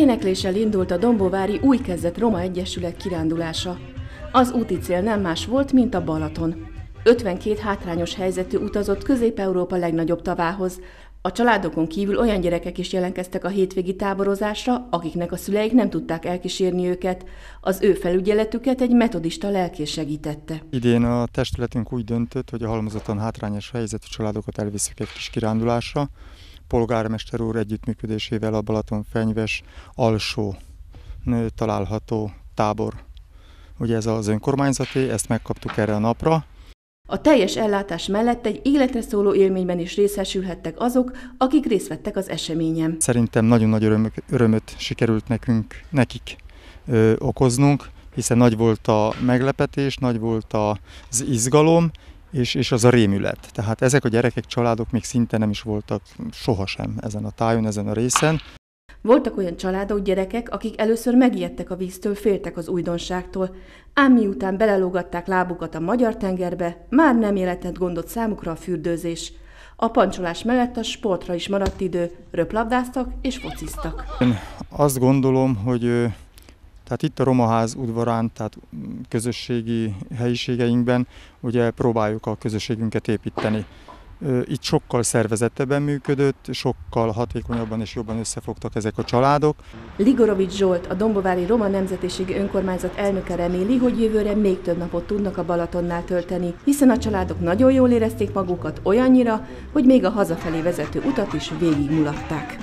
Énekléssel indult a Dombovári Új Kezdet Roma Egyesület kirándulása. Az úti cél nem más volt, mint a Balaton. 52 hátrányos helyzetű utazott Közép-Európa legnagyobb tavához. A családokon kívül olyan gyerekek is jelentkeztek a hétvégi táborozásra, akiknek a szüleik nem tudták elkísérni őket. Az ő felügyeletüket egy metodista lelkész segítette. Idén a testületünk úgy döntött, hogy a halmozottan hátrányos helyzetű családokat elviszük egy kis kirándulásra. Polgármester úr együttműködésével a Balaton fenyves alsó található tábor. Ugye ez az önkormányzati, ezt megkaptuk erre a napra, a teljes ellátás mellett egy életre szóló élményben is részesülhettek azok, akik részt vettek az eseményen. Szerintem nagyon nagy örömök, örömöt sikerült nekünk, nekik ö, okoznunk, hiszen nagy volt a meglepetés, nagy volt az izgalom, és, és az a rémület. Tehát ezek a gyerekek, családok még szinte nem is voltak sohasem ezen a tájon, ezen a részen. Voltak olyan családok, gyerekek, akik először megijedtek a víztől, féltek az újdonságtól, ám miután belelógatták lábukat a magyar tengerbe, már nem jelentett gondot számukra a fürdőzés. A pancsolás mellett a sportra is maradt idő, röplabdáztak és fociztak. Én azt gondolom, hogy tehát itt a Romaház udvarán, tehát közösségi helyiségeinkben ugye próbáljuk a közösségünket építeni. Itt sokkal szervezettebben működött, sokkal hatékonyabban és jobban összefogtak ezek a családok. Ligorovics Zsolt, a Dombovári Roma Nemzetiségi Önkormányzat elnöke reméli, hogy jövőre még több napot tudnak a Balatonnál tölteni, hiszen a családok nagyon jól érezték magukat olyannyira, hogy még a hazafelé vezető utat is végigmulatták.